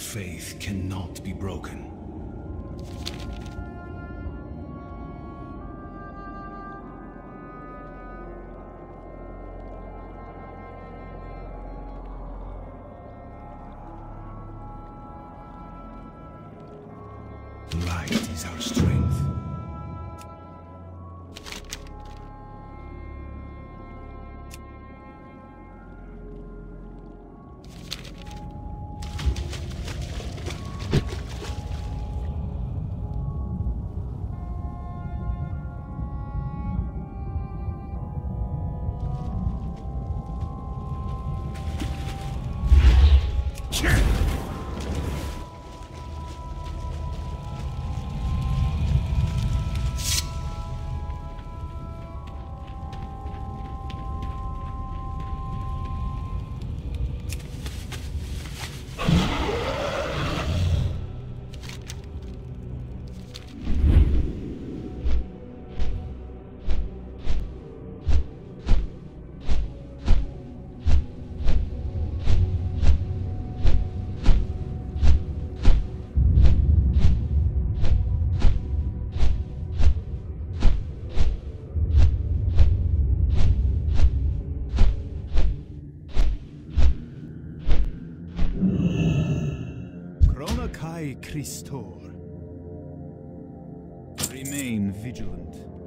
faith cannot be broken. Light is our strength. Chronokai Christor. Remain vigilant.